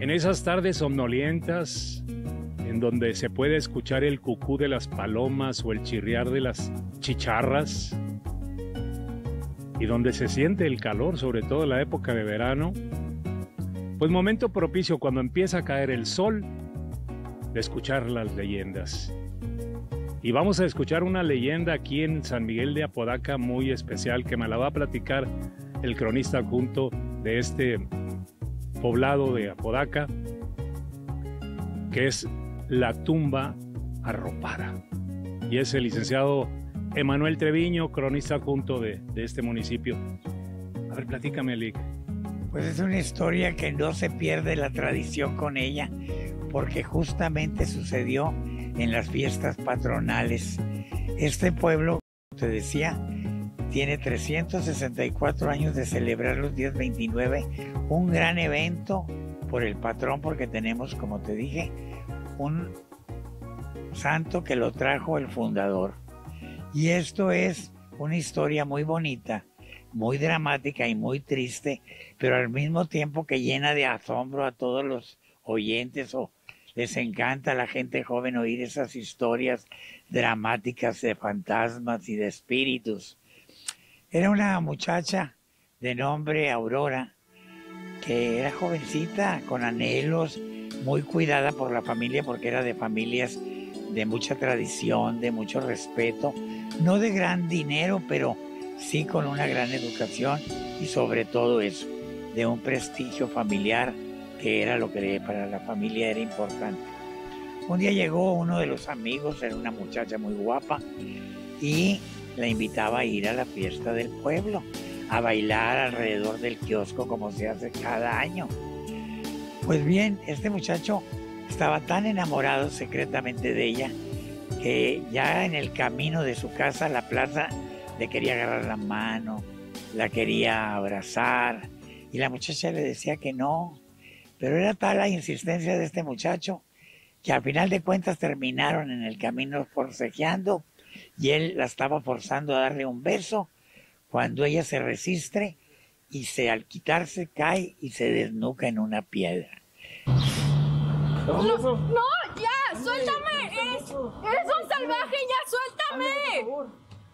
En esas tardes somnolientas, en donde se puede escuchar el cucú de las palomas o el chirriar de las chicharras, y donde se siente el calor, sobre todo en la época de verano, pues momento propicio cuando empieza a caer el sol de escuchar las leyendas. Y vamos a escuchar una leyenda aquí en San Miguel de Apodaca muy especial que me la va a platicar el cronista junto de este poblado de Apodaca, que es la tumba arropada. Y es el licenciado Emanuel Treviño, cronista junto de, de este municipio. A ver, platícame, Lick. Pues es una historia que no se pierde la tradición con ella, porque justamente sucedió en las fiestas patronales. Este pueblo, te decía, tiene 364 años de celebrar los días 29, un gran evento por el patrón, porque tenemos, como te dije, un santo que lo trajo el fundador. Y esto es una historia muy bonita, muy dramática y muy triste, pero al mismo tiempo que llena de asombro a todos los oyentes o les encanta a la gente joven oír esas historias dramáticas de fantasmas y de espíritus. Era una muchacha de nombre Aurora, que era jovencita, con anhelos, muy cuidada por la familia porque era de familias de mucha tradición, de mucho respeto, no de gran dinero, pero sí con una gran educación y sobre todo eso, de un prestigio familiar que era lo que para la familia era importante. Un día llegó uno de los amigos, era una muchacha muy guapa, y la invitaba a ir a la fiesta del pueblo, a bailar alrededor del kiosco como se hace cada año. Pues bien, este muchacho estaba tan enamorado secretamente de ella que ya en el camino de su casa a la plaza le quería agarrar la mano, la quería abrazar y la muchacha le decía que no, pero era tal la insistencia de este muchacho que al final de cuentas terminaron en el camino forcejeando y él la estaba forzando a darle un beso cuando ella se resiste y se al quitarse cae y se desnuca en una piedra. No, no, ya, suéltame. Es, eres un salvaje, ya, suéltame.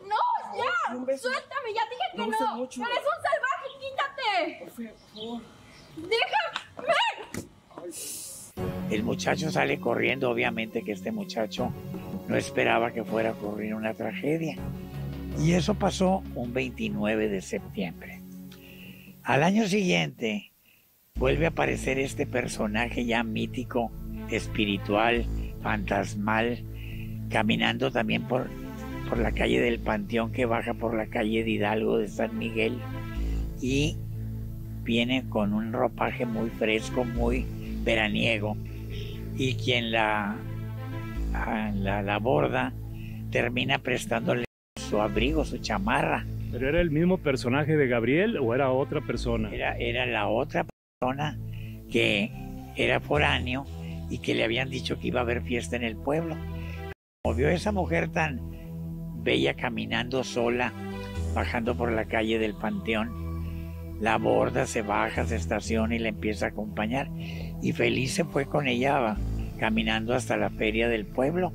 No, ya, suéltame, ya dije que no. Eres un salvaje, quítate. Por favor. ¡Déjame! El muchacho sale corriendo, obviamente que este muchacho no esperaba que fuera a ocurrir una tragedia. Y eso pasó un 29 de septiembre. Al año siguiente vuelve a aparecer este personaje ya mítico, espiritual, fantasmal, caminando también por, por la calle del Panteón que baja por la calle de Hidalgo de San Miguel y viene con un ropaje muy fresco, muy veraniego. Y quien la, la, la aborda termina prestándole su abrigo, su chamarra. ¿Pero era el mismo personaje de Gabriel o era otra persona? Era, era la otra persona que era foráneo y que le habían dicho que iba a haber fiesta en el pueblo. Como vio a esa mujer tan bella caminando sola, bajando por la calle del Panteón, la aborda, se baja, se estaciona y la empieza a acompañar. Y feliz se fue con ella caminando hasta la feria del pueblo.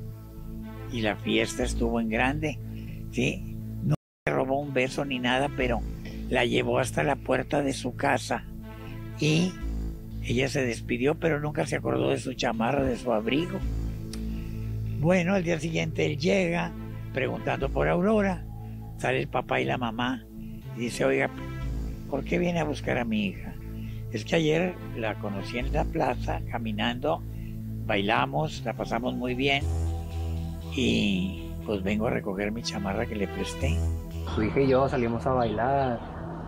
Y la fiesta estuvo en grande. ¿sí? No le robó un beso ni nada, pero la llevó hasta la puerta de su casa. Y ella se despidió, pero nunca se acordó de su chamarra, de su abrigo. Bueno, al día siguiente él llega preguntando por Aurora. Sale el papá y la mamá. Y dice, oiga, ¿por qué viene a buscar a mi hija? Es que ayer la conocí en la plaza, caminando, bailamos, la pasamos muy bien y pues vengo a recoger mi chamarra que le presté. Su hija y yo salimos a bailar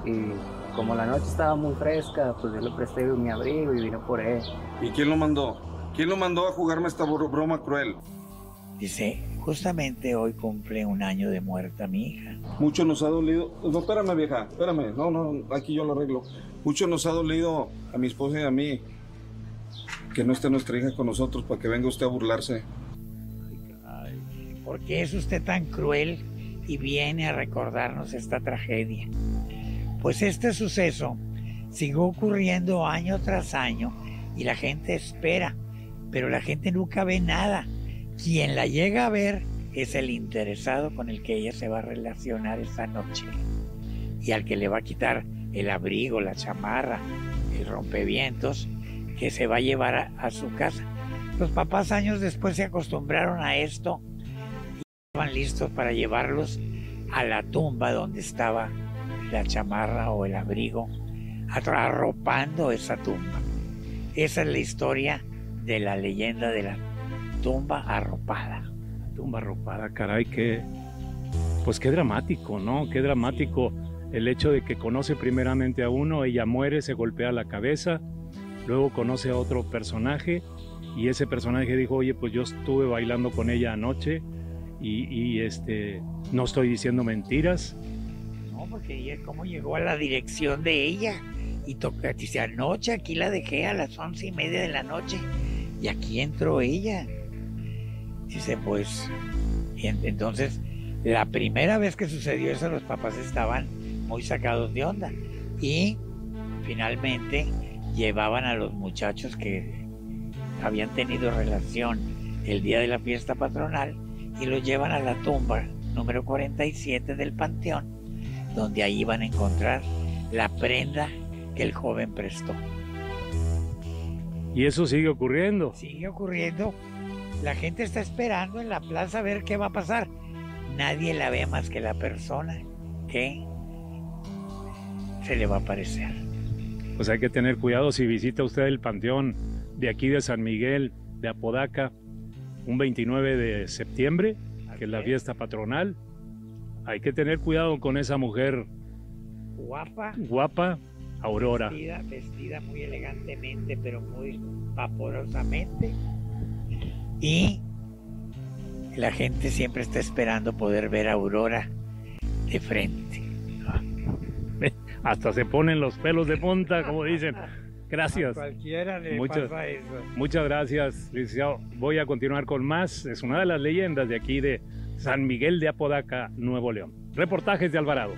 y como la noche estaba muy fresca, pues yo le presté mi abrigo y vino por él. ¿Y quién lo mandó? ¿Quién lo mandó a jugarme esta broma cruel? Dice, justamente hoy cumple un año de muerta mi hija. Mucho nos ha dolido. No, espérame, vieja, espérame. No, no, aquí yo lo arreglo. Mucho nos ha dolido a mi esposa y a mí que no esté nuestra hija con nosotros para que venga usted a burlarse. ¿Por qué es usted tan cruel y viene a recordarnos esta tragedia? Pues este suceso siguió ocurriendo año tras año y la gente espera, pero la gente nunca ve nada. Quien la llega a ver es el interesado con el que ella se va a relacionar esa noche y al que le va a quitar el abrigo, la chamarra, el rompevientos que se va a llevar a, su casa. Los papás años después se acostumbraron a esto y estaban listos para llevarlos a la tumba donde estaba la chamarra o el abrigo, arropando esa tumba. Esa es la historia de la leyenda de la tumba arropada. Tumba arropada, caray, qué, pues qué dramático, ¿no? Qué dramático el hecho de que conoce primeramente a uno, ella muere, se golpea la cabeza, luego conoce a otro personaje y ese personaje dijo, oye, pues yo estuve bailando con ella anoche y, este, no estoy diciendo mentiras. No, porque ella, ¿cómo llegó a la dirección de ella? Y toca, dice, anoche aquí la dejé a las once y media de la noche y aquí entró ella. Dice, pues, entonces, la primera vez que sucedió eso, los papás estaban muy sacados de onda. Y finalmente llevaban a los muchachos que habían tenido relación el día de la fiesta patronal y los llevan a la tumba número 47 del panteón, donde ahí van a encontrar la prenda que el joven prestó. Y eso sigue ocurriendo. Sigue ocurriendo. La gente está esperando en la plaza a ver qué va a pasar. Nadie la ve más que la persona que se le va a aparecer. Pues hay que tener cuidado si visita usted el panteón de aquí de San Miguel de Apodaca un 29 de septiembre, que es la fiesta patronal. Hay que tener cuidado con esa mujer guapa, guapa, Aurora. Vestida, vestida muy elegantemente, pero muy vaporosamente. Y la gente siempre está esperando poder ver a Aurora de frente. Hasta se ponen los pelos de punta, como dicen. Gracias. cualquiera le muchas, pasa eso. Muchas gracias, licenciado. Voy a continuar con más. Es una de las leyendas de aquí de San Miguel de Apodaca, Nuevo León. Reportajes de Alvarado.